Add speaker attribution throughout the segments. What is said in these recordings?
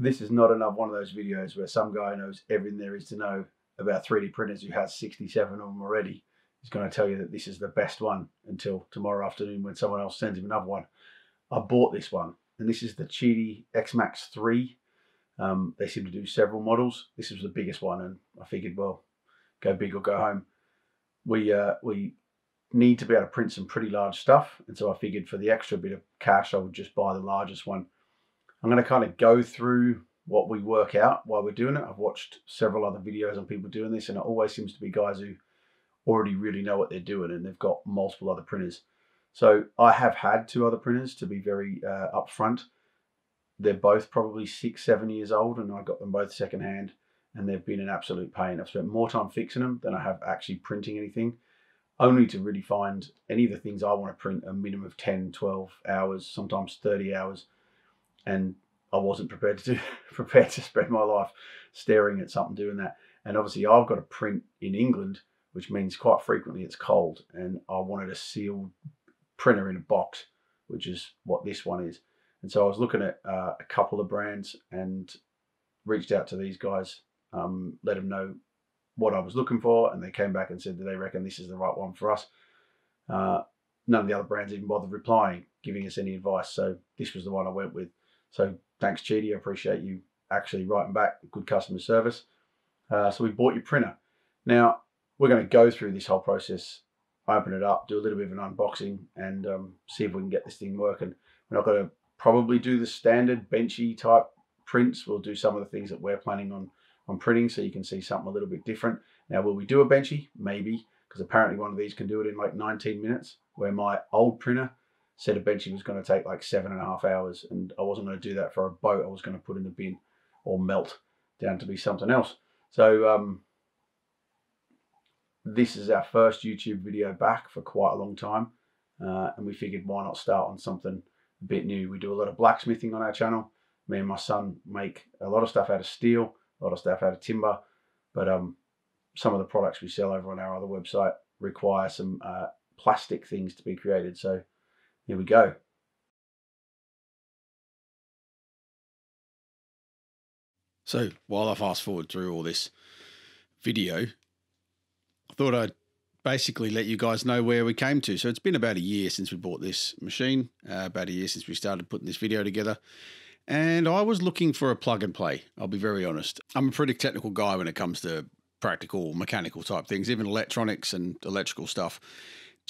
Speaker 1: This is not another one of those videos where some guy knows everything there is to know about 3D printers who has 67 of them already. He's going to tell you that this is the best one until tomorrow afternoon when someone else sends him another one. I bought this one, and this is the Qidi X-Max 3. Um, they seem to do several models. This was the biggest one, and I figured, well, go big or go home. We uh, we need to be able to print some pretty large stuff, and so I figured for the extra bit of cash, I would just buy the largest one. I'm going to kind of go through what we work out while we're doing it. I've watched several other videos on people doing this, and it always seems to be guys who already really know what they're doing and they've got multiple other printers. So I have had two other printers to be very uh, upfront. They're both probably six, seven years old, and I got them both secondhand, and they've been an absolute pain. I've spent more time fixing them than I have actually printing anything, only to really find any of the things I want to print a minimum of 10, 12 hours, sometimes 30 hours. And I wasn't prepared to do, prepared to spend my life staring at something doing that. And obviously, I've got a print in England, which means quite frequently it's cold, and I wanted a sealed printer in a box, which is what this one is. And so I was looking at uh, a couple of brands and reached out to these guys, um, let them know what I was looking for, and they came back and said that they reckon this is the right one for us. Uh, none of the other brands even bothered replying, giving us any advice. So this was the one I went with. So thanks, Qidi. I appreciate you actually writing back good customer service. Uh, so we bought your printer. Now we're going to go through this whole process, open it up, do a little bit of an unboxing, and um, see if we can get this thing working. We're not going to probably do the standard benchy type prints. We'll do some of the things that we're planning on on printing, so you can see something a little bit different. Now, will we do a benchy? Maybe, because apparently one of these can do it in like 19 minutes, where my old printer said a benchy was going to take like seven and a half hours, and I wasn't going to do that for a boat. I was going to put in the bin or melt down to be something else. So um, this is our first YouTube video back for quite a long time, uh, and we figured why not start on something a bit new. We do a lot of blacksmithing on our channel. Me and my son make a lot of stuff out of steel, a lot of stuff out of timber, but um, some of the products we sell over on our other website require some uh, plastic things to be created. So here we go.
Speaker 2: So while I fast forward through all this video, I thought I'd basically let you guys know where we came to. So it's been about a year since we bought this machine, uh, about a year since we started putting this video together. And I was looking for a plug and play, I'll be very honest. I'm a pretty technical guy when it comes to practical mechanical type things, even electronics and electrical stuff.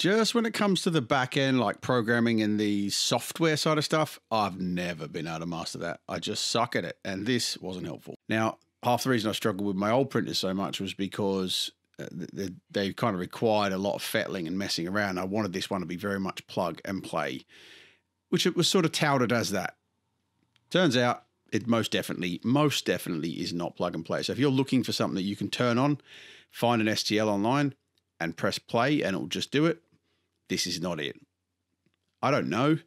Speaker 2: Just when it comes to the back end, like programming and the software side of stuff, I've never been able to master that. I just suck at it. And this wasn't helpful. Now, half the reason I struggled with my old printers so much was because uh, they, they kind of required a lot of fettling and messing around. I wanted this one to be very much plug and play, which it was sort of touted as that. Turns out it most definitely, most definitely is not plug and play. So if you're looking for something that you can turn on, find an STL online and press play and it'll just do it. This is not it. I don't know.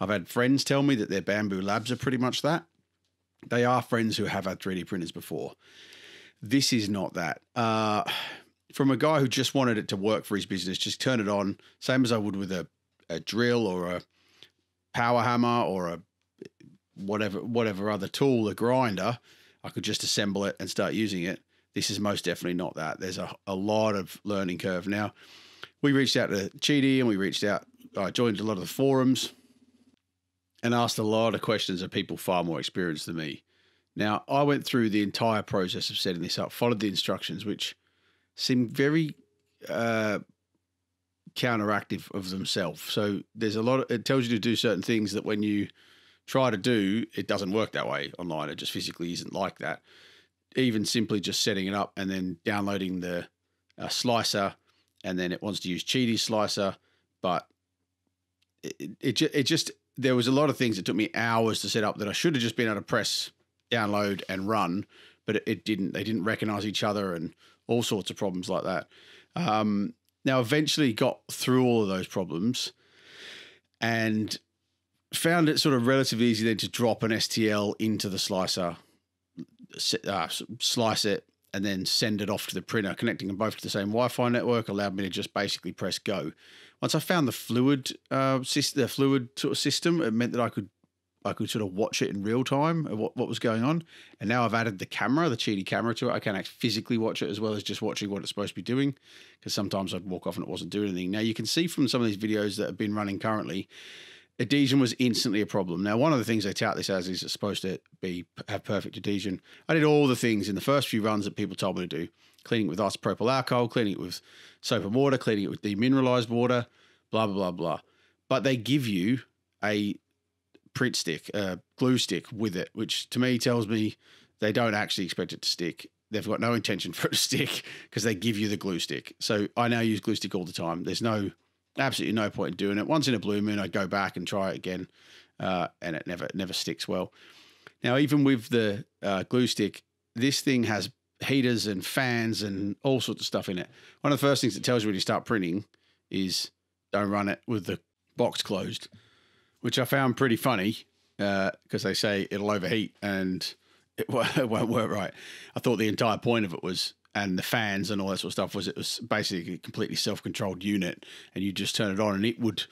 Speaker 2: I've had friends tell me that their Bambu Labs are pretty much that. They are friends who have had 3D printers before. This is not that. Uh, from a guy who just wanted it to work for his business, just turn it on, same as I would with a, a drill or a power hammer or a whatever whatever other tool, a grinder, I could just assemble it and start using it. This is most definitely not that. There's a, a lot of learning curve. Now, we reached out to Qidi and we reached out, I joined a lot of the forums and asked a lot of questions of people far more experienced than me. Now, I went through the entire process of setting this up, followed the instructions, which seemed very uh, counteractive of themselves. So there's a lot. Of, it tells you to do certain things that when you try to do, it doesn't work that way online. It just physically isn't like that. Even simply just setting it up and then downloading the uh, slicer, and then it wants to use Qidi slicer, but it, it it just there was a lot of things that took me hours to set up that I should have just been able to press download and run, but it, it didn't. They didn't recognize each other and all sorts of problems like that. Um, now, eventually got through all of those problems and found it sort of relatively easy then to drop an STL into the slicer, uh, slice it, and then send it off to the printer. Connecting them both to the same Wi-Fi network allowed me to just basically press go. Once I found the Fluidd uh, the Fluidd sort of system, it meant that I could I could sort of watch it in real time what, what was going on. And now I've added the camera, the Qidi camera to it. I can actually physically watch it as well as just watching what it's supposed to be doing. Because sometimes I'd walk off and it wasn't doing anything. Now you can see from some of these videos that have been running currently, adhesion was instantly a problem. Now, one of the things they tout this as is it's supposed to be have perfect adhesion. I did all the things in the first few runs that people told me to do: cleaning it with isopropyl alcohol, cleaning it with soap and water, cleaning it with demineralized water, blah blah blah blah. But they give you a print stick, a glue stick with it, which to me tells me they don't actually expect it to stick. They've got no intention for it to stick because they give you the glue stick. So I now use glue stick all the time. There's no absolutely no point in doing it. Once in a blue moon, I go back and try it again, uh, and it never never sticks well. Now, even with the uh, glue stick, this thing has heaters and fans and all sorts of stuff in it. One of the first things it tells you when you start printing is don't run it with the box closed, which I found pretty funny because uh, they say it'll overheat and it won't work right. I thought the entire point of it was and the fans and all that sort of stuff was it was basically a completely self-controlled unit and you just turn it on and it would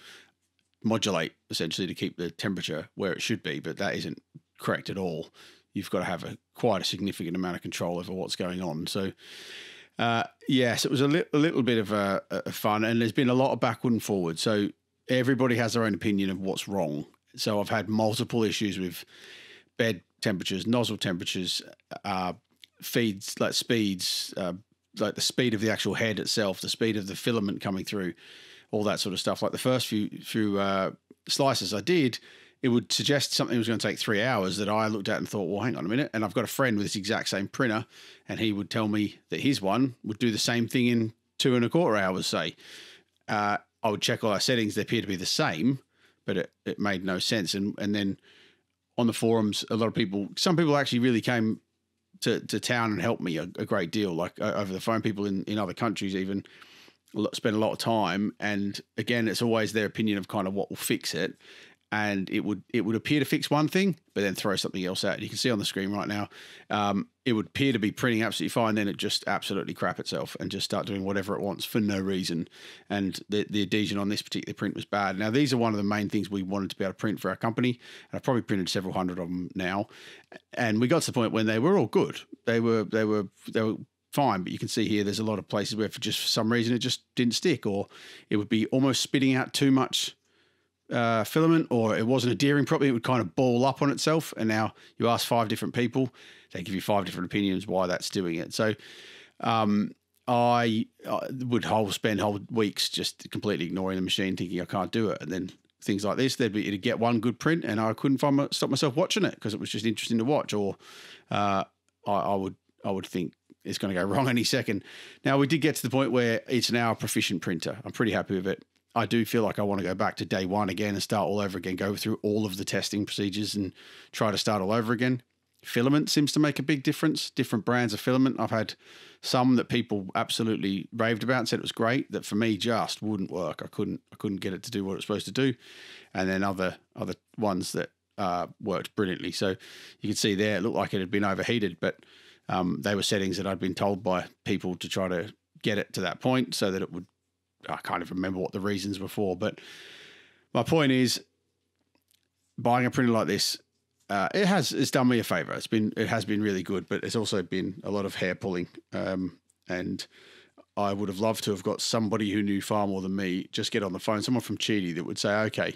Speaker 2: modulate essentially to keep the temperature where it should be but that isn't correct at all. You've got to have a quite a significant amount of control over what's going on. So uh, yes it was a, li- a little bit of a, a fun and there's been a lot of backward and forward. So everybody has their own opinion of what's wrong. So i've had multiple issues with bed temperatures nozzle temperatures uh, feeds like speeds, uh, like the speed of the actual head itself, the speed of the filament coming through, all that sort of stuff. Like the first few few uh, slices I did, it would suggest something was going to take three hours that I looked at and thought, well, hang on a minute. And I've got a friend with this exact same printer, and he would tell me that his one would do the same thing in two and a quarter hours, say. Uh, I would check all our settings, they appear to be the same, but it, it made no sense. And, and then on the forums, a lot of people, some people actually really came to, to town and help me a, a great deal, like uh, over the phone. People in, in other countries even spend a lot of time, and again, it's always their opinion of kind of what will fix it and it would it would appear to fix one thing, but then throw something else out. You can see on the screen right now, um, it would appear to be printing absolutely fine, then it just absolutely crap itself and just start doing whatever it wants for no reason. And the the adhesion on this particular print was bad. Now these are one of the main things we wanted to be able to print for our company, and I've probably printed several hundred of them now. And we got to the point when they were all good. They were they were they were fine. But you can see here, there's a lot of places where for just for some reason it just didn't stick, or it would be almost spitting out too much uh, filament or it wasn't adhering properly, it would kind of ball up on itself. And now you ask five different people, they give you five different opinions why that's doing it. So um, I, I, would whole spend whole weeks just completely ignoring the machine, thinking I can't do it, and then things like this, there'd be to get one good print, and I couldn't find my, stop myself watching it because it was just interesting to watch, or uh, I, I would I would think it's going to go wrong any second. Now we did get to the point where it's now a proficient printer. I'm pretty happy with it. I do feel like I want to go back to day one again and start all over again, go through all of the testing procedures and try to start all over again. Filament seems to make a big difference. Different brands of filament. I've had some that people absolutely raved about and said it was great. That for me just wouldn't work. I couldn't. I couldn't get it to do what it's supposed to do. And then other other ones that uh, worked brilliantly. So you can see there, it looked like it had been overheated, but um, they were settings that I'd been told by people to try to get it to that point so that it would I can't even remember what the reasons were for. But my point is, buying a printer like this, uh, it has it's done me a favor. It's been it has been really good, but it's also been a lot of hair pulling. Um, and I would have loved to have got somebody who knew far more than me just get on the phone, someone from Qidi that would say, okay,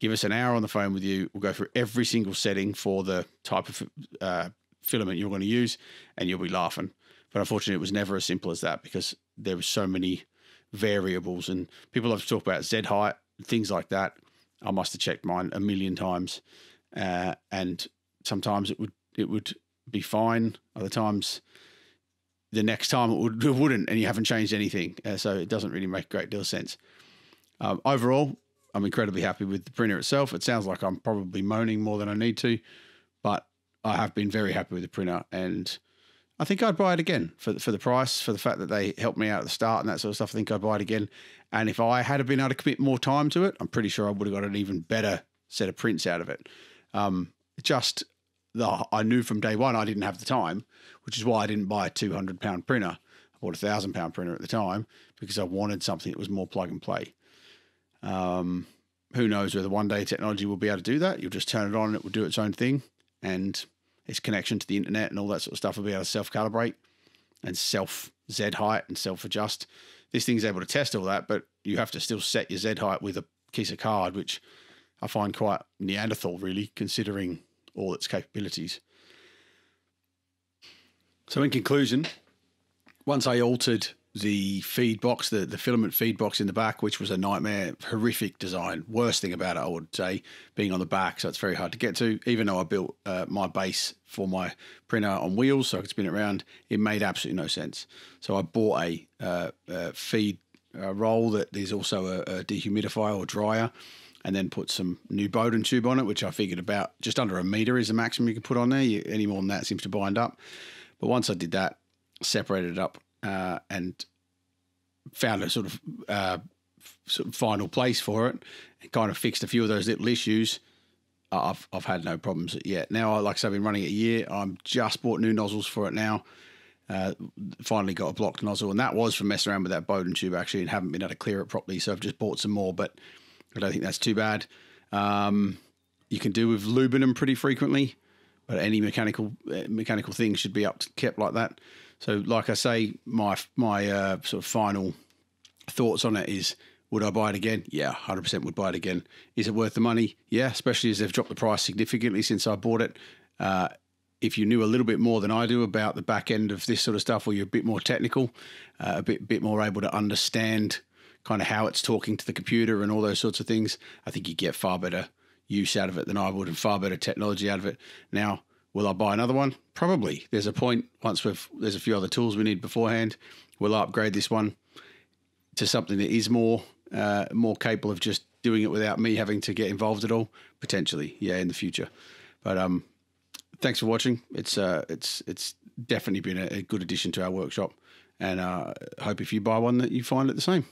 Speaker 2: give us an hour on the phone with you. We'll go through every single setting for the type of uh, filament you're going to use, and you'll be laughing. But unfortunately, it was never as simple as that because there were so many variables, and people love to talk about Z height, things like that. I must have checked mine a million times, uh, and sometimes it would it would be fine. Other times, the next time it would it wouldn't, and you haven't changed anything. Uh, so it doesn't really make a great deal of sense. Um, overall, I'm incredibly happy with the printer itself. It sounds like I'm probably moaning more than I need to, but I have been very happy with the printer and I think I'd buy it again for for the price, for the fact that they helped me out at the start and that sort of stuff. I think I'd buy it again. And if I had been able to commit more time to it, I'm pretty sure I would have got an even better set of prints out of it. Um, just the I knew from day one I didn't have the time, which is why I didn't buy a 200 pound printer. I bought a thousand pound printer at the time because I wanted something that was more plug and play. Um, who knows whether one day technology will be able to do that. You'll just turn it on and it will do its own thing. And its connection to the internet and all that sort of stuff will be able to self calibrate and self Z height and self adjust. This thing's able to test all that, but you have to still set your Z height with a piece of card, which I find quite Neanderthal, really, considering all its capabilities. So, in conclusion, once I altered the feed box, the, the filament feed box in the back, which was a nightmare, horrific design. Worst thing about it, I would say, being on the back, so it's very hard to get to. Even though I built uh, my base for my printer on wheels so I could spin it around, it made absolutely no sense. So I bought a, uh, a feed uh, roll that is also a, a dehumidifier or dryer and then put some new Bowden tube on it, which I figured about just under a meter is the maximum you can put on there. You, any more than that seems to bind up. But once I did that, separated it up uh, and found a sort of, uh, sort of final place for it, and kind of fixed a few of those little issues. I've I've had no problems yet. Now, like I said, I've been running it a year. I'm just bought new nozzles for it now. Uh, finally got a blocked nozzle, and that was from messing around with that Bowden tube actually, and haven't been able to clear it properly. So I've just bought some more, but I don't think that's too bad. Um, you can do with lubing them pretty frequently, but any mechanical uh, mechanical thing should be up kept like that. So, like I say, my my uh, sort of final thoughts on it is: Would I buy it again? Yeah, hundred percent would buy it again. Is it worth the money? Yeah, especially as they've dropped the price significantly since I bought it. Uh, if you knew a little bit more than I do about the back end of this sort of stuff, or you're a bit more technical, uh, a bit bit more able to understand kind of how it's talking to the computer and all those sorts of things, I think you get far better use out of it than I would and far better technology out of it. Now, will I buy another one? Probably. There's a point once we've there's a few other tools we need beforehand. We'll upgrade this one to something that is more uh, more capable of just doing it without me having to get involved at all. Potentially, yeah, in the future. But um, thanks for watching. It's uh, it's it's definitely been a, a good addition to our workshop, and uh, hope if you buy one that you find it the same.